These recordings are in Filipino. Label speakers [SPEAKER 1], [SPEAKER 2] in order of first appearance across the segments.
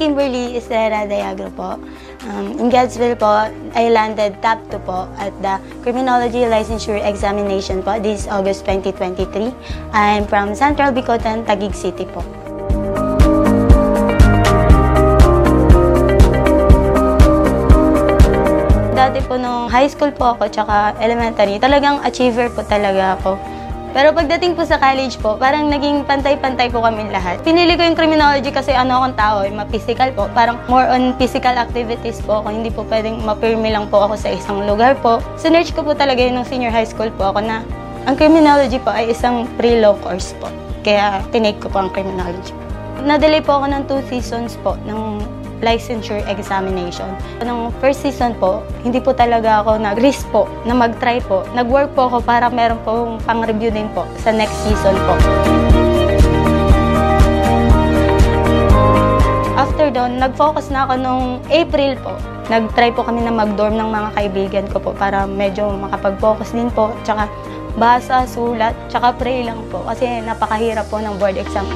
[SPEAKER 1] Kimberly Estrella Diagro po. Um, in Gadsville po, I landed top 2 po at the Criminology Licensure Examination po this August 2023. I'm from Central Bicotan, Taguig City po. Dati po nung high school po ako, tsaka elementary, talagang achiever po talaga ako. Pero pagdating po sa college po, parang naging pantay-pantay po kami lahat. Pinili ko yung criminology kasi ano akong tao, eh, ma-physical po. Parang more on physical activities po ako. Hindi po pwedeng mapirmi lang po ako sa isang lugar po. Sinerch ko po talaga yun nung senior high school po ako na ang criminology po ay isang pre-law course po. Kaya tinake ko po ang criminology. Na-delay po ako ng two seasons po ng licensure examination. Nung first season po, hindi po talaga ako nag-risk po na mag-try po. Nag-work po ako para meron po pang-review din po sa next season po. After doon, nag-focus na ako nung April po. Nag-try po kami na mag-dorm ng mga kaibigan ko po para medyo makapag-focus din po. Tsaka basa, sulat, tsaka pray lang po kasi napakahirap po ng board exam.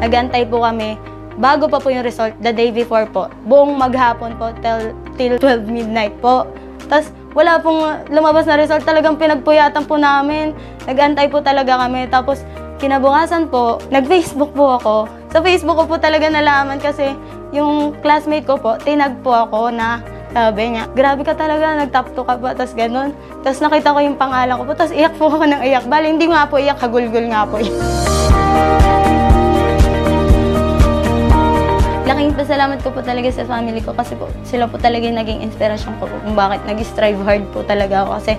[SPEAKER 1] Nagantay po kami bago pa po yung result, the day before po. Buong maghapon po till, till 12 midnight po. Tapos wala pong lumabas na result. Talagang pinagpuyatan po namin. Nagantay po talaga kami. Tapos kinabukasan po, nag-Facebook po ako. Sa Facebook ko po talaga nalaman kasi yung classmate ko po, tinag po ako na sabi niya, grabe ka talaga, nag-top 2 ka ba? Tapos ganun. Tapos nakita ko yung pangalan ko po, tapos iyak po ako ng iyak. Bali, hindi nga po iyak, hagulgul nga po. Laking pasalamat ko po talaga sa family ko kasi po sila po talaga yung naging inspirasyon ko kung bakit nag-strive hard po talaga ako kasi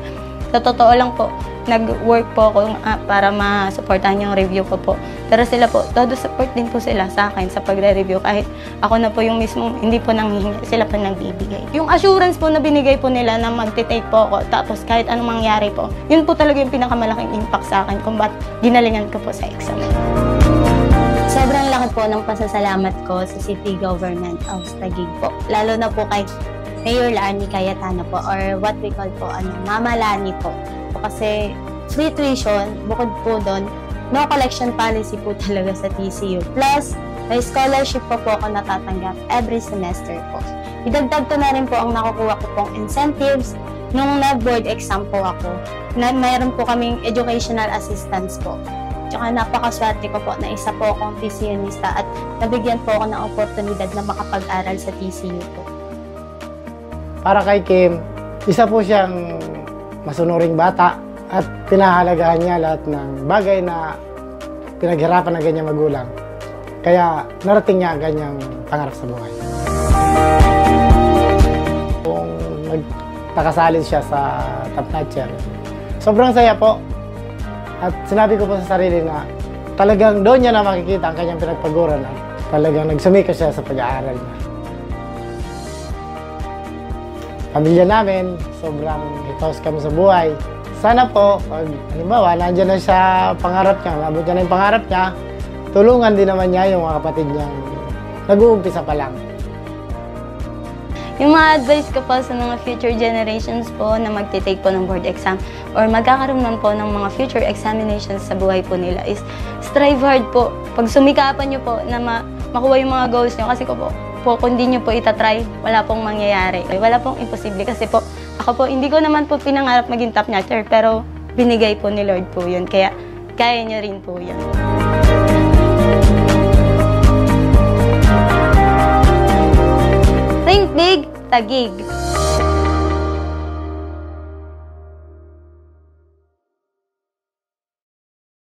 [SPEAKER 1] sa totoo lang po, nag-work po ako uh, para ma-supportan yung review ko po. Pero sila po, todo support din po sila sa akin sa pagre-review kahit ako na po yung mismo hindi po nanghihingi, sila po nagbibigay. Yung assurance po na binigay po nila na magte-take po ako tapos kahit anong mangyari po, yun po talaga yung pinakamalaking impact sa akin kung ba't ginalingan ko po sa exam. Sobrang laki po ng pasasalamat ko sa City Government of Taguig po. Lalo na po kay Mayor Lani Cayetano po or what we call po ano, Mama Lani po. Kasi free tuition, bukod po doon, no collection policy po talaga sa TCU. Plus, may scholarship po po ako natatanggap every semester po. Idagdag ko na rin po ang nakukuha ko pong incentives nung nag-board exam po ako. Na mayroon po kaming educational assistance po. Tsaka napakaswerte ko po na isa po akong TCUnista at nabigyan po ako ng oportunidad na makapag-aral sa TCU po.
[SPEAKER 2] Para kay Kim, isa po siyang masunuring bata at pinahalagahan niya lahat ng bagay na pinaghirapan ng ganyang magulang. Kaya narating niya ang ganyang pangarap sa buhay. Kung nagtakasalin siya sa top notcher, sobrang saya po at sinabi ko po sa sarili na talagang doon niya na makikita ang kanyang pinagpaguran at talagang nagsumika siya sa pag-aaral niya. Pamilya namin, sobrang hitos kami sa buhay. Sana po, pag halimbawa, nandiyan na siya pangarap niya, nabot niya na yung pangarap niya, tulungan din naman niya yung mga kapatid niyang nag-uumpisa pa lang.
[SPEAKER 1] Yung mga advice ko po sa mga future generations po na magte-take po ng board exam or magkakaroon man po ng mga future examinations sa buhay po nila is strive hard po. Pag sumikapan nyo po na ma makuha yung mga goals nyo kasi ko po, po kung hindi nyo po itatry, wala pong mangyayari. Wala pong imposible kasi po ako po hindi ko naman po pinangarap maging top notcher pero binigay po ni Lord po yun. Kaya kaya nyo rin po yun. Tagig.